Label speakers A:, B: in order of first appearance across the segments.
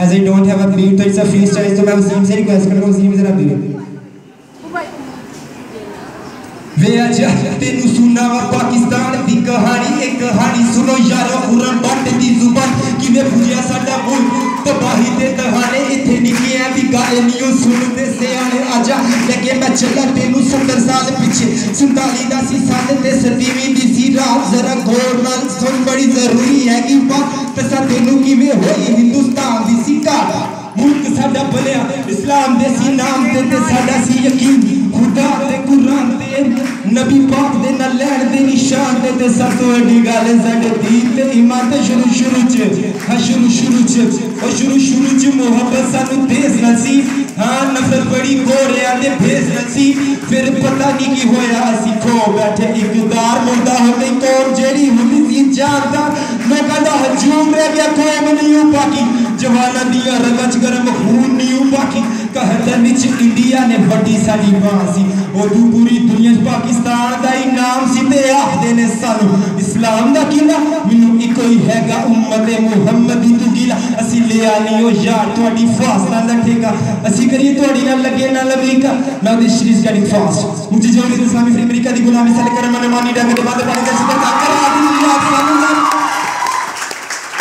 A: as I don't have a beat, so it's a freestyle, so I have a scene, so I request that I have a scene, so I have a beat. Veja, jate nu suna wa Pakistan, di kahani, e kahani, suno yaro, uran, bante di zuban, ki me puja sada mul, to bahi te tahane, ithe niki hai, di gaye niyo, suno te se ane, aja, leke me chala, te nu sattar saal piche, sunta li da si saad, te sati mi di si rao, zara gore na, sun badi zaruri hai, ki pa, tasa te nu ki me hoi, hindustan, di sa, ملک ساڈا بھلیا، اسلام دے سی نام تے تے ساڈا سی یقین، خدا تے قرآن تے نبی پاک دے نہ لہر دے نشان دے تے سب تو اڈی گالے ساڈے دین تے ایمان تے شروع شروع چ۔ ہاں شروع شروع چ۔ او شروع شروع چ محبت سانو تیز نسی ہاں نفرت بڑی گوریاں دے بھیز نسی پھر پتہ نہیں کی ہویا، اسی کھو بیٹھے اقدار مردہ ہو گئی کون، جیڑی ہونی سی جانتا میں کہا ہجوم رہ گیا، کوئی نہیں ہوں باقی جوانہ دیا رگچ گرم خون نہیں ہوں باقی کہ لنچ انڈیا نے بٹی ساڑی ماں سی وہ دو پوری دنیا پاکستان دائی نام سی دے آخ دینے سالو اسلام دا کینا منو اکوئی ہے گا امت محمدی تو گیلا اسی لے آنیو یار توڑی فاسٹ نہ لٹھے گا اسی کریے توڑی نہ لگے نہ لگے گا میں دے شریز گاڑی فاسٹ مجھے جو لیتا سامی فری امریکہ دی گناہ میں سالے کرم انمانی ڈاگے دے بادے پانے کر سکتا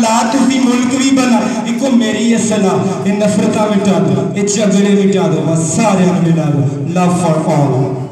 A: لا تھی ملک بھی بنا۔ ایکو میری یہ سلا یہ نفرت میں یہ چگرے مٹا چاد سارے لا دا فاف